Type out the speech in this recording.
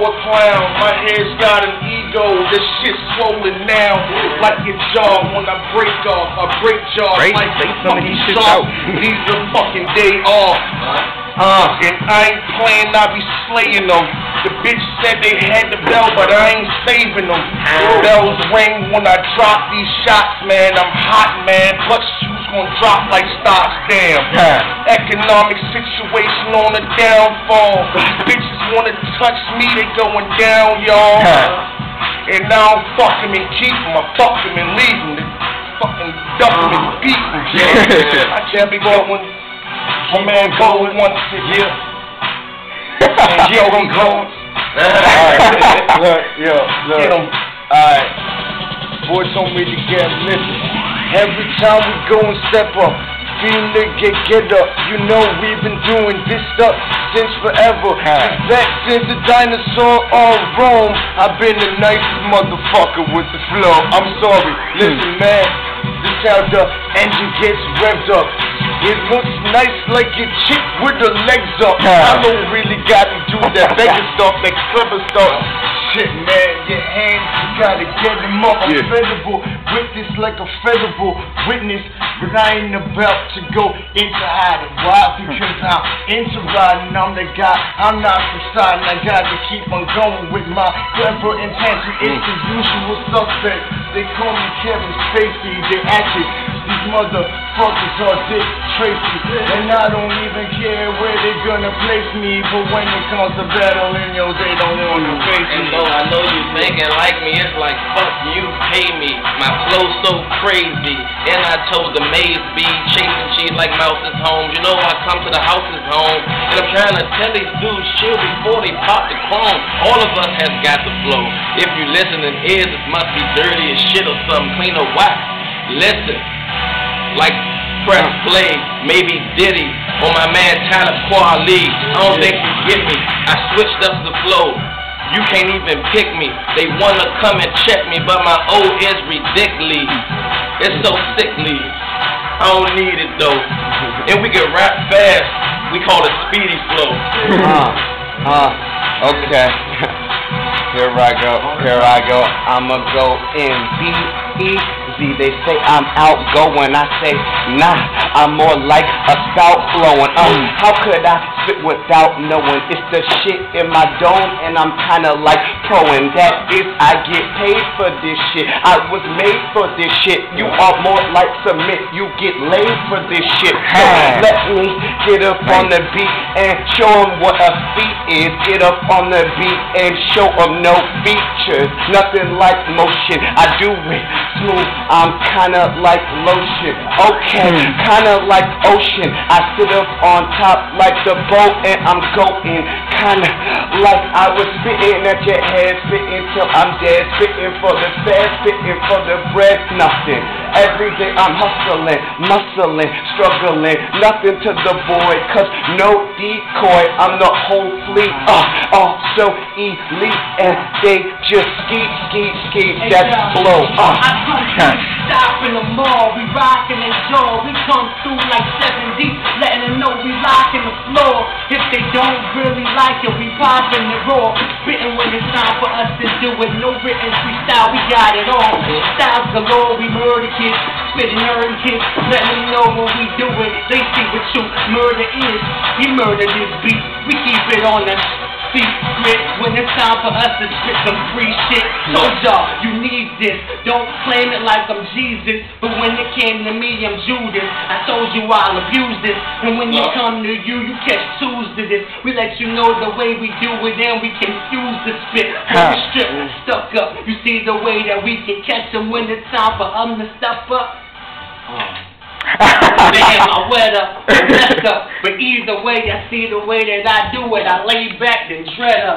a clown. My head's got an ego. This shit's swollen now. Like your jaw when I break off. I break jaws Right, like say some of these shits out. These are fucking day off. Uh, and I ain't playing, I be slaying them. The bitch said they had the bell, but I ain't saving them. Bells ring when I drop these shots, man. I'm hot, man. Plus shoes gonna drop like stocks, damn. Economic situation on the downfall. Bitches wanna touch me, they going down, y'all. And now I'm fuck 'em and keep 'em. I fuck 'em and leave. They fucking duck 'em and beat 'em. I can't be going. My man Bo wants to hear. And yo, I'm going. Alright, look, yo, look. Get 'em. Alright. Boys told me to get listen. Every time we go and step up, feel it get get up. You know we've been doing this stuff since forever. Since back since the dinosaur on Rome. I've been the nicest motherfucker with the flow. I'm sorry. Hmm. Listen, man. This how the engine gets revved up. It looks nice like a chick with her legs up. I don't really gotta do that beggar stuff, that clever stuff. Man, your hands, you gotta get them up. I'm Yeah. federal witness like a federal witness, but I ain't about to go into hiding. Why? Because I'm into riding. I'm the guy. I'm not deciding. I gotta keep on going with my clever intention. Mm. It's the usual suspect. They call me Kevin Spacey. They act acted. These motherfuckers are Dick Tracy, and I don't even care gonna place me. But when it comes to battling, yo, they don't wanna face me. And though I know you thinking like me, it's like fuck you, pay me. My flow so crazy. And I told the maze be chasing cheese like mouse is home. You know I come to the house is home. And I'm trying to tell these dudes chill before they pop the chrome. All of us has got the flow. If you listening ears, it must be dirty as shit or something clean or wax. Listen, like press play, maybe Diddy, or my man Tyler Quali. I don't think you get me. I switched up the flow. You can't even pick me. They wanna come and check me, but my O is ridiculous. It's so sickly. I don't need it though. And we can rap fast. We call it speedy flow. Huh, huh, okay. Here I go, here I go. I'ma go in They say I'm outgoing. I say, nah, I'm more like a spout flowing. Um, how could I spit without knowing? It's the shit in my dome, and I'm kinda like proing. That is, I get paid for this shit. I was made for this shit. You are more like cement. You get laid for this shit. So let me get up on the beat and show 'em what a feat is. Get up on the beat and show 'em no features. Nothing like motion. I do it smooth. I'm kinda like lotion. Okay, hmm. kinda like ocean. I sit up on top like the boat and I'm going. Kinda like I was spitting at your head, spitting till I'm dead. Spitting for the fast, spitting for the bread. Nothing. Every day I'm hustling, muscling, struggling. Nothing to the boy, cause no decoy. I'm the whole fleet. Uh, oh, so elite. And they just ski, ski, ski. That's blow. Uh. Stop in the mall, we rockin' and jaw. We come through like seven deep, letting them know we rockin' the floor. If they don't really like it, we poppin' it raw. Spittin' when it's time for us to do it. No written freestyle, we got it all. Styles galore, we murder kids, spittin' nerd kids, letting them know when we do it. They see what true murder is. We murder this beat, we keep it on the secret when it's time for us to spit some free shit. So y'all, you need this. Don't claim it like I'm Jesus, but when it came to me, I'm Judas. I told you I'll abuse this, and when it come to you, you catch twos to this. We let you know the way we do it, and we confuse the spit. When we strip, stuck up. You see the way that we can catch them when it's time for them to step up. Damn, Up, I messed up. But either way, I see the way that I do it. I lay back and dread up.